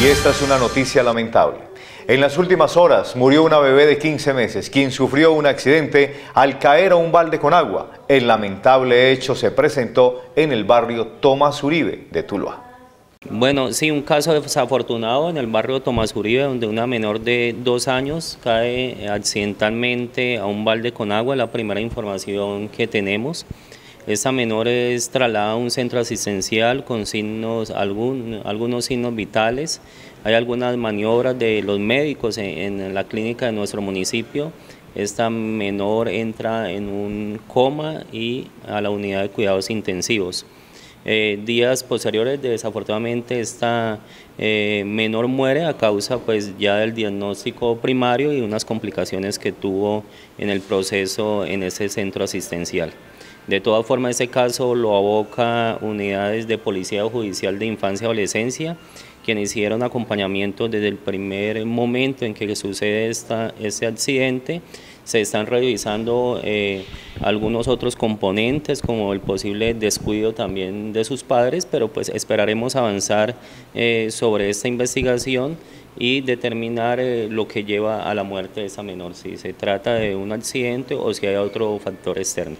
Y esta es una noticia lamentable. En las últimas horas murió una bebé de 15 meses, quien sufrió un accidente al caer a un balde con agua. El lamentable hecho se presentó en el barrio Tomás Uribe de Tuluá. Bueno, sí, un caso desafortunado en el barrio Tomás Uribe, donde una menor de dos años cae accidentalmente a un balde con agua, la primera información que tenemos. Esta menor es trasladada a un centro asistencial con signos, algunos signos vitales. Hay algunas maniobras de los médicos en, la clínica de nuestro municipio. Esta menor entra en un coma y a la unidad de cuidados intensivos. Eh, días posteriores, desafortunadamente, esta eh, menor muere a causa pues, ya del diagnóstico primario y unas complicaciones que tuvo en el proceso en ese centro asistencial. De todas formas, este caso lo aboca unidades de Policía Judicial de Infancia y Adolescencia, quienes hicieron acompañamiento desde el primer momento en que sucede este accidente. Se están revisando eh, algunos otros componentes, como el posible descuido también de sus padres, pero pues esperaremos avanzar eh, sobre esta investigación y determinar eh, lo que lleva a la muerte de esa menor, si se trata de un accidente o si hay otro factor externo.